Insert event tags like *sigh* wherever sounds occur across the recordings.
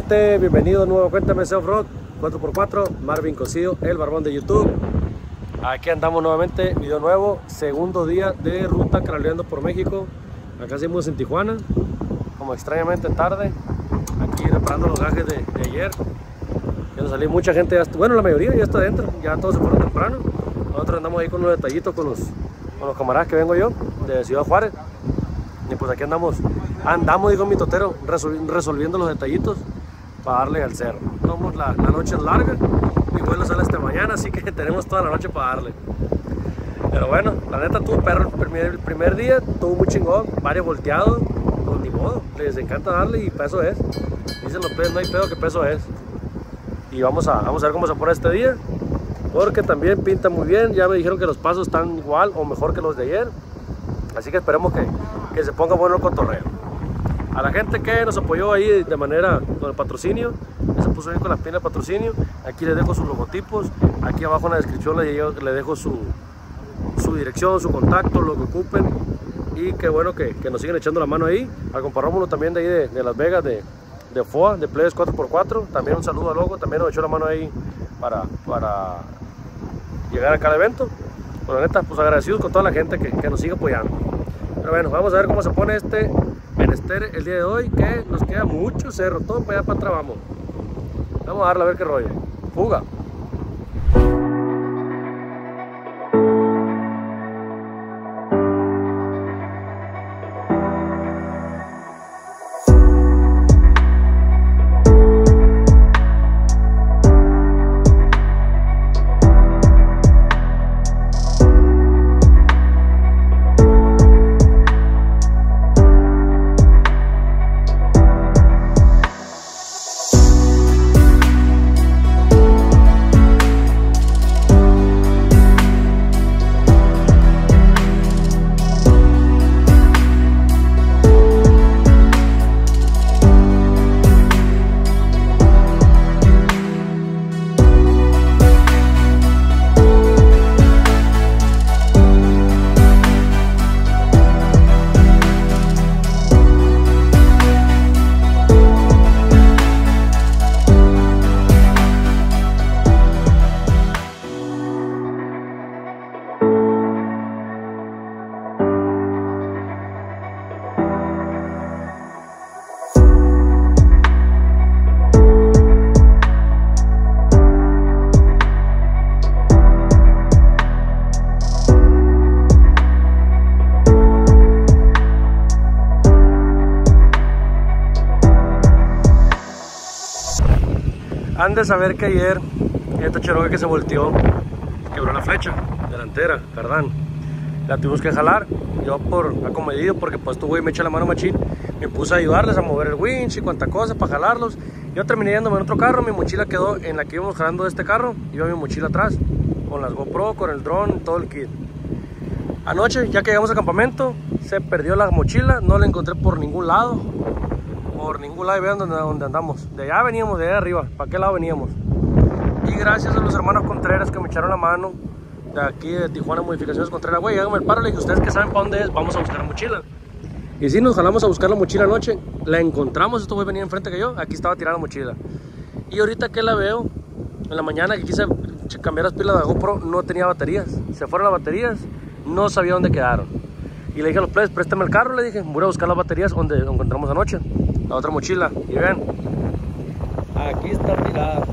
gente? Bienvenido a nuevo Cuéntame Off-Road 4x4, Marvin Cocido, el barbón de YouTube. Aquí andamos nuevamente, video nuevo, segundo día de ruta caraleando por México. Acá seguimos en Tijuana, como extrañamente tarde. Aquí reparando los gajes de, ayer. Ya nos salió mucha gente, bueno la mayoría ya está adentro, ya todos se fueron temprano. Nosotros andamos ahí con unos detallitos con los, con los camaradas que vengo yo, de Ciudad Juárez. Y pues aquí andamos, andamos, digo mi totero, resolviendo los detallitos para darle al cerro. La, noche larga, mi vuelo sale esta mañana, así que *laughs* tenemos toda la noche para darle. Pero bueno, la neta tuvo perro el primer, día, tuvo muy chingón, varios volteados, pues ni modo, les encanta darle y peso es. Dicen los pesos, no hay pedo que peso es. Y vamos a, vamos a ver cómo se pone este día, porque también pinta muy bien, ya me dijeron que los pasos están igual o mejor que los de ayer. Así que esperemos que, que se ponga bueno el cotorreo a la gente que nos apoyó ahí de manera con el patrocinio, se puso bien con las piernas de patrocinio. Aquí les dejo sus logotipos, aquí abajo en la descripción le, dejo su, su, dirección, su contacto, lo que ocupen. Y qué bueno que, que nos siguen echando la mano ahí. Al comparrámoslo también de ahí de, Las Vegas, de, de FOA, de Players 4x4. También un saludo a Logo, también nos echó la mano ahí para, para llegar acá al evento. Pero neta, pues agradecidos con toda la gente que, que nos sigue apoyando. Pero bueno, vamos a ver cómo se pone este menester el día de hoy, que nos queda mucho cerro, todo para allá para atrás vamos. A darle a ver qué rollo. Fuga. De saber que ayer esta Cherokee que se volteó quebró la flecha delantera, perdón. La tuvimos que jalar. Yo por acomedido, porque pues tu güey me echa la mano machín, me puse a ayudarles a mover el winch y cuanta cosa para jalarlos. Yo terminé yéndome en otro carro, mi mochila quedó en la que íbamos jalando de este carro, iba mi mochila atrás, con las GoPro, con el dron, todo el kit. Anoche, ya que llegamos al campamento, se perdió la mochila, no la encontré por ningún lado por ningún lado vean donde, andamos. De allá veníamos, de allá arriba. ¿Para qué lado veníamos? Y gracias a los hermanos Contreras que me echaron la mano de aquí de Tijuana Modificaciones Contreras. Güey, háganme el paro. Le dije, ustedes que saben para dónde es, vamos a buscar la mochila. Y si nos jalamos a buscar la mochila anoche, la encontramos. Esto güey venía enfrente que yo. Aquí estaba tirada la mochila. Y ahorita que la veo, en la mañana que quise cambiar las pilas de GoPro, no tenía baterías. Se fueron las baterías, no sabía dónde quedaron. Y le dije a los plebes, préstame el carro, le dije, voy a buscar las baterías donde encontramos anoche la otra mochila y vean. Aquí está tirada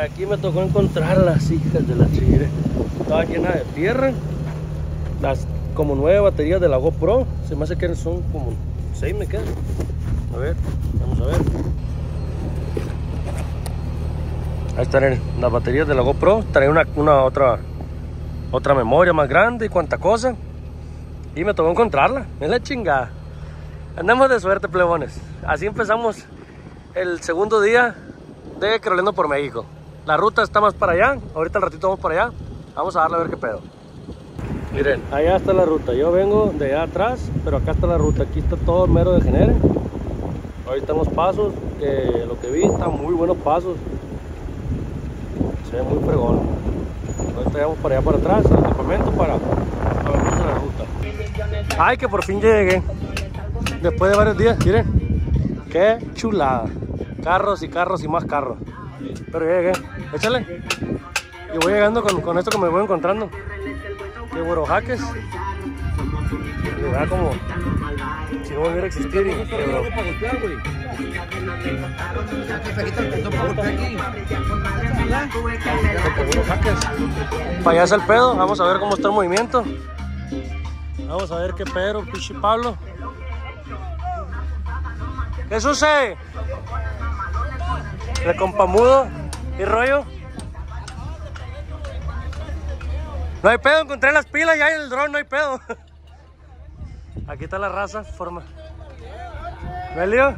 aquí me tocó encontrar las hijas de la chile estaba llena de tierra. Las como nueve baterías de la GoPro. Se me hace que son como seis me quedan. A ver vamos a ver. Ahí están las baterías de la GoPro. Trae una, una otra otra memoria más grande y cuánta cosa. Y me tocó encontrarla. Es la chingada Andamos de suerte, plebones. Así empezamos el segundo día de Carolina por México. La ruta está más para allá. Ahorita al ratito vamos para allá. Vamos a darle a ver qué pedo. Miren, allá está la ruta. Yo vengo de allá atrás, pero acá está la ruta. Aquí está todo mero de genere. Ahí están los pasos. lo que vi están muy buenos pasos. Se ve muy fregón. Ahorita vamos para allá para atrás, al campamento, para en la ruta. Ay, que por fin llegué. Después de varios días, miren. Qué chulada. Carros y carros y más carros. Pero ya llegué. Échale. Y voy llegando con, con esto que me voy encontrando. Qué buenos jaques. Me da como si no volviera a existir. Y, pero. Para allá el pedo. Vamos a ver cómo está el movimiento. Vamos a ver qué pedo, pichi Pablo. ¿Qué sucede? De compamudo y rollo. No hay pedo, encontré las pilas ya en el dron, no hay pedo. *laughs* Aquí está la raza, forma. ¿Melio?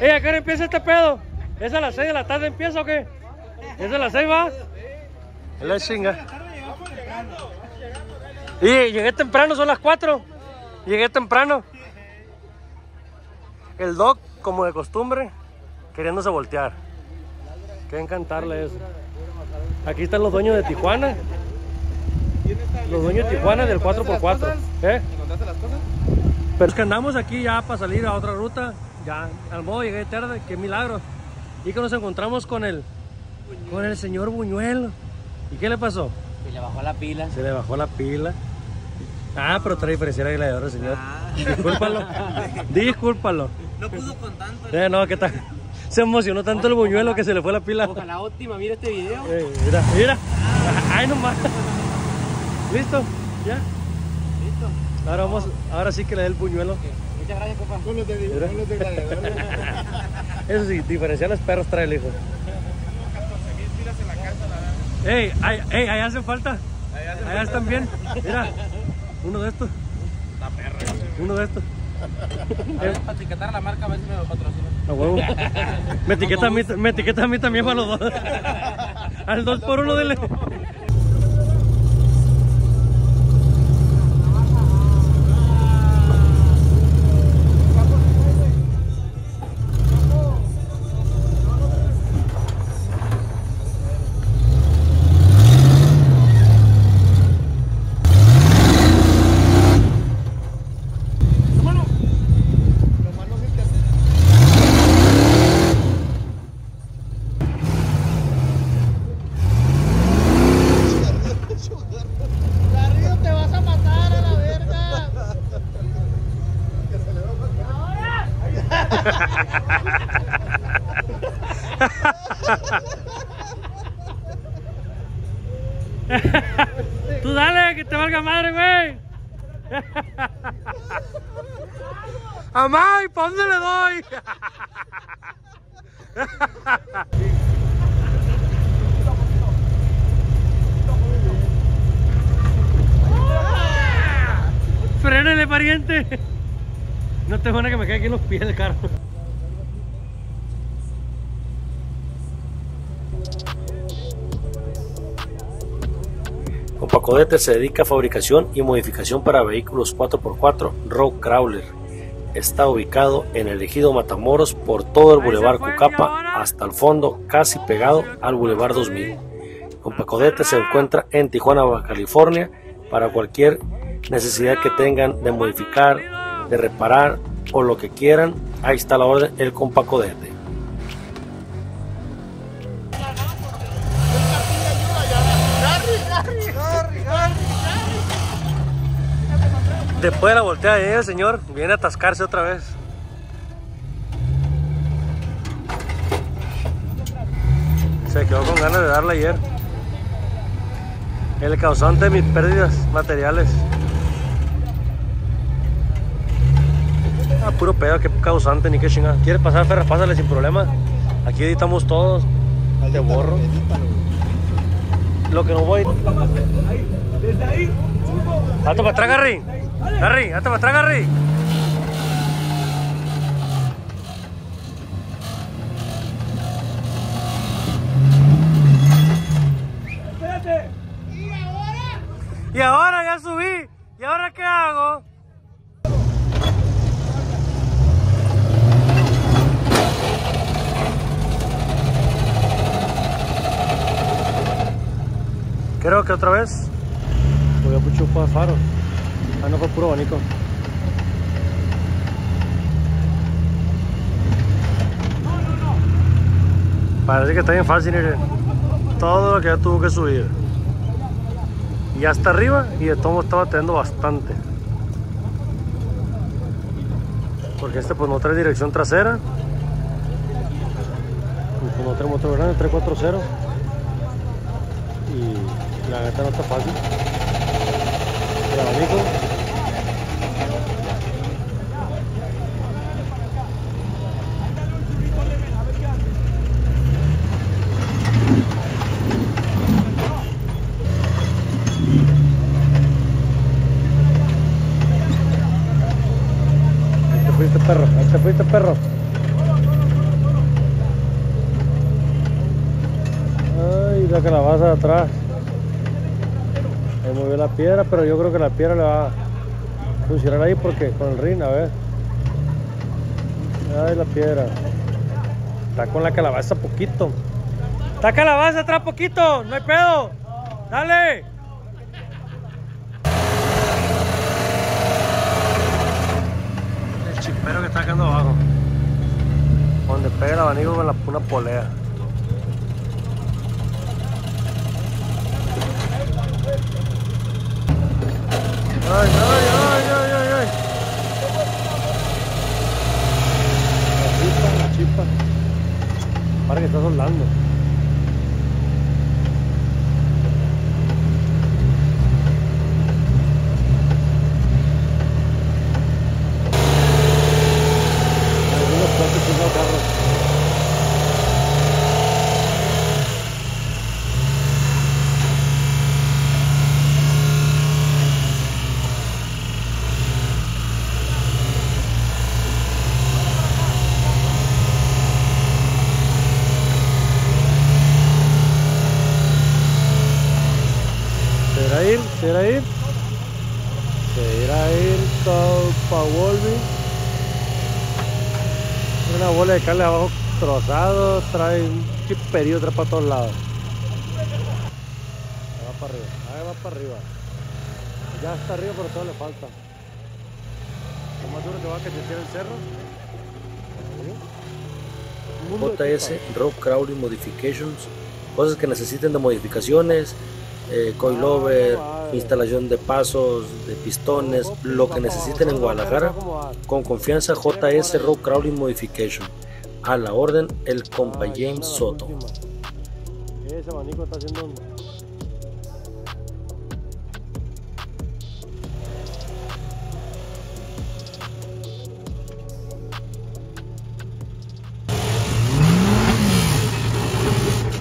¡Ey, ¿a qué hora empieza este pedo? ¿Es a las 6 de la tarde empieza o qué? ¿Es a las 6 va? Es la chinga. Y llegué temprano, son las 4. Llegué temprano. El doc, como de costumbre, queriéndose voltear. Qué encantarle eso. Aquí están los dueños de Tijuana. Los dueños de Tijuana del 4x4. ¿Eh? ¿Encontraste las cosas? Pero es que andamos aquí ya para salir a otra ruta. Ya, al modo llegué tarde, qué milagro. Y que nos encontramos con el, con el señor Buñuelo. ¿Y qué le pasó? Se le bajó la pila. Se le bajó la pila. Ah, pero trae diferencial gladiador, señor. Ah. Discúlpalo. *laughs* Discúlpalo. No pudo con tanto. Eh, no, ¿qué tal? *laughs* Se emocionó tanto el buñuelo que se le fue la pila. Ojalá óptima, mira este video. Eh, mira, mira. Ay, nomás. ¿Listo? ¿Ya? Listo. Ahora vamos, ahora sí que le dé el buñuelo. Muchas gracias, papá. Mira. *laughs* Eso sí, diferenciales perros trae el hijo. Ey, ay, ey, ahí hacen falta. Allá están bien. Mira, uno de estos. La perra. Uno de estos. Para etiquetar la marca, a ver si me lo patrocina. A huevo. *laughs* Me etiqueta a mí, me etiqueta a mí también para los dos. *laughs* Al dos por uno dele. Garrido, te vas a matar a la verga. Tú dale, que te valga madre, güey. Amay, ¿para dónde le doy? Frénele, pariente. No te buena que me quede aquí en los pies del carro. Compacodete se dedica a fabricación y modificación para vehículos 4x4 Road Crawler. Está ubicado en el ejido Matamoros por todo el Boulevard Cucapa hasta el fondo, casi pegado al Boulevard 2000. Compacodete se encuentra en Tijuana, Baja California, para cualquier necesidad que tengan de modificar, de reparar o lo que quieran. Ahí está la orden, el Compacodete. Después de la volteada de el señor viene a atascarse otra vez. Se quedó con ganas de darle ayer. El causante de mis pérdidas materiales. Ah, puro pedo, qué causante, ni qué chingada. ¿Quieres pasar ferra? Pásale sin problema. Aquí editamos todos. Te borro. Lo que no voy. Hazte para atrás, Garry. Garry, hazte para atrás, Garry. Y ahora ya subí. ¿Y ahora qué hago? Creo que otra vez. Voy a chupa de faro. Ah, no fue puro abanico. Parece que está bien fácil. Todo lo que ya tuvo que subir. Y hasta arriba y de todo estaba teniendo bastante. Porque este pues no trae dirección trasera. Y pues no trae motor grande, trae 4.0. Y la neta no está fácil. Ahí te fuiste perro, ahí te fuiste perro. Ay, la calabaza de atrás. Ahí movió la piedra, pero yo creo que la piedra le va a funcionar ahí porque con el rin, a ver. Ay, la piedra. Está con la calabaza poquito. Está calabaza atrás poquito, no hay pedo. Dale. El chispero que está quedando abajo. Donde pega el abanico con la, una polea. Ay, ay, ay. La la chispa. Para que está soldando. Cable abajo trozado, trae un chiperío, trae para todos lados. Ahí va para arriba, ahí va para arriba. Ya está arriba, pero todo le falta. Lo más duro que va a tire el cerro. JS. Rock Crawling Modifications, cosas que necesiten de modificaciones, eh, coilover, instalación de pasos, de pistones, lo que necesiten en Guadalajara, con confianza JS Rock Crawling Modification. A la orden, el compa James Soto. Ese abanico está haciendo un...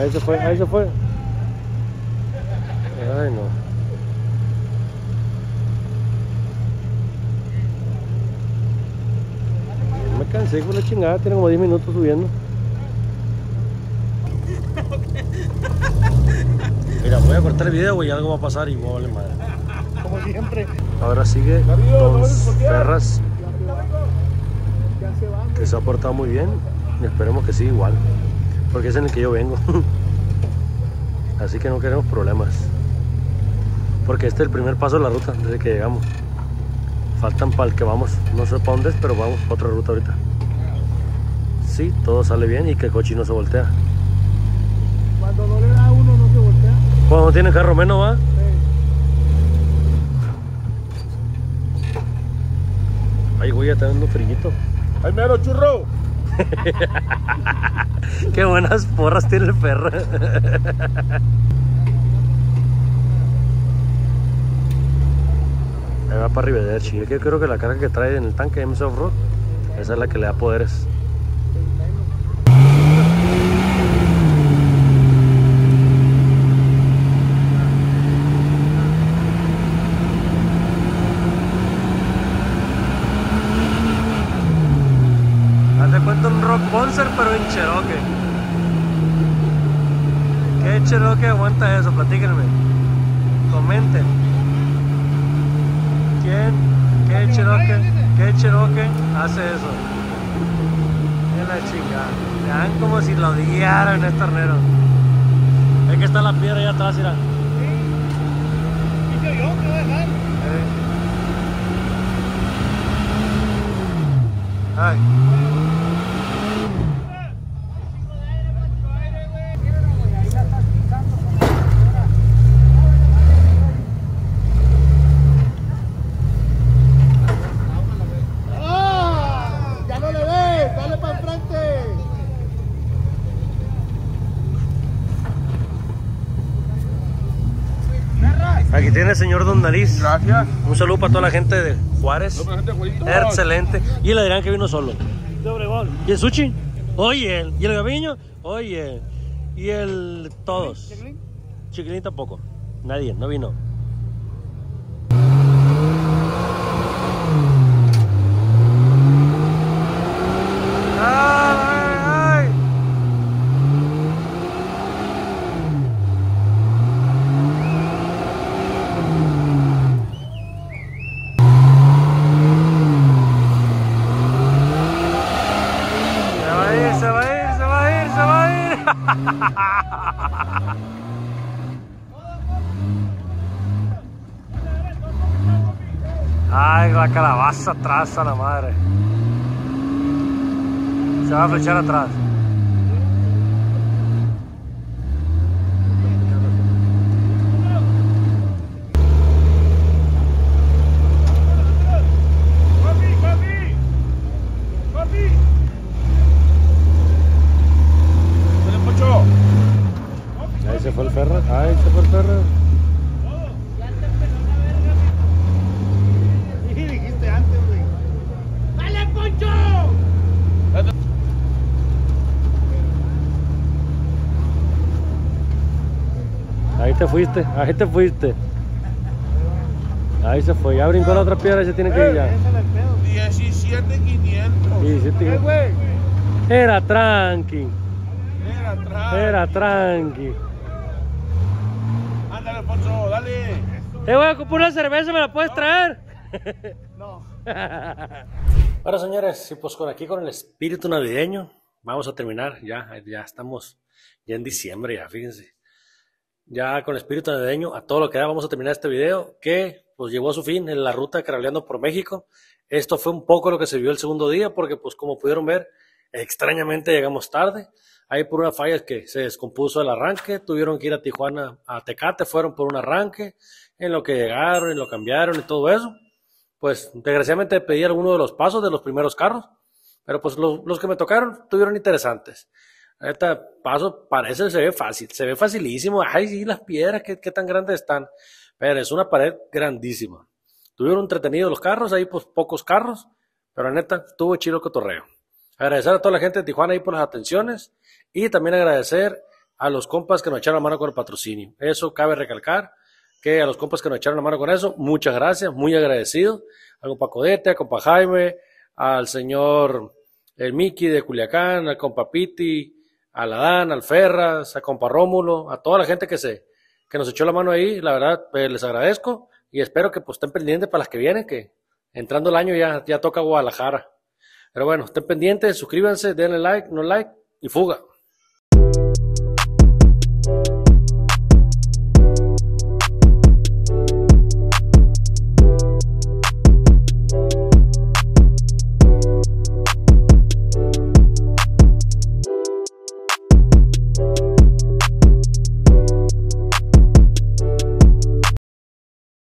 Ahí se fue, ahí se fue. Ay, no. Me con la chingada, tiene como 10 minutos subiendo. Mira, voy a cortar el video, güey, algo va a pasar y voy a valer madre. Como siempre. Ahora sigue Don Ferras, que se ha portado muy bien. Y esperemos que siga igual, porque es en el que yo vengo. *laughs* Así que no queremos problemas. Porque este es el primer paso de la ruta desde que llegamos. Faltan para el que vamos, no sé para dónde es, pero vamos otra ruta ahorita. Sí, todo sale bien y que el coche no se voltea. Cuando no le da a uno, no se voltea. Cuando tiene carro menos va. Sí. Ay, güey, ya está dando frillito. ¡Ay, mero churro! *laughs* Qué buenas porras tiene el perro. *laughs* Ahí va para Rivederci. Yo creo que la carga que trae en el tanque MS Off-Road, esa es la que le da poderes. Cherokee. ¿Qué Cherokee aguanta eso? Platíquenme. Comenten. ¿Quién? ¿Qué Cherokee? ¿Qué Cherokee hace eso? Es la chica. Le dan como si lo odiaran este tornero. Es que está la piedra allá atrás, mira. Aquí tiene el señor Don Nariz. Gracias. Un saludo para toda la gente de Juárez. No, gente. Excelente. Y el Adrián que vino solo. ¿Y el Suchi? Oye. ¿Y el Gaviño? Oye. ¿Y el todos? Chiquilín tampoco. Nadie, no vino. La calabaza atrás a la madre. Se va a flechar atrás. Ahí se fue el ferro. Ahí se fue el ferro. Te fuiste, ahí te fuiste. Ahí se fue, ya brincó la otra piedra y se tiene que ir ya. 17,500. Sí, sí, ¿Qué, te- güey? Era tranqui, Era atrás. era tranqui. Ándale, Poncho, dale. Te voy a comprar una cerveza, ¿me la puedes traer? No. *laughs* Bueno, señores, y pues con aquí con el espíritu navideño, vamos a terminar. Ya, ya estamos ya en diciembre, ya, fíjense. Ya con espíritu navideño, a todo lo que da, vamos a terminar este video que pues llegó a su fin en la ruta caraleando por México. Esto fue un poco lo que se vio el segundo día, porque pues como pudieron ver, extrañamente llegamos tarde. Ahí por una falla que se descompuso el arranque, tuvieron que ir a Tijuana, a Tecate, fueron por un arranque, en lo que llegaron, en lo cambiaron y todo eso pues desgraciadamente pedí alguno de los pasos de los primeros carros, pero pues los que me tocaron tuvieron interesantes. Este paso parece, se ve fácil, se ve facilísimo. Ay, sí, las piedras, qué, qué tan grandes están. Pero es una pared grandísima. Tuvieron entretenidos los carros, ahí pues pocos carros, pero neta, tuvo chido cotorreo. Agradecer a toda la gente de Tijuana ahí por las atenciones y también agradecer a los compas que nos echaron la mano con el patrocinio. Eso cabe recalcar que a los compas que nos echaron la mano con eso, muchas gracias, muy agradecido. Al compa Codete, al compa Jaime, al señor el Miki de Culiacán, al compa Piti, al Adán, al Ferras, al compa Rómulo, a toda la gente que se que nos echó la mano ahí, la verdad, pues, les agradezco y espero que pues estén pendientes para las que vienen, que entrando el año ya, ya toca Guadalajara. Pero bueno, estén pendientes, suscríbanse, denle like, no like y fuga.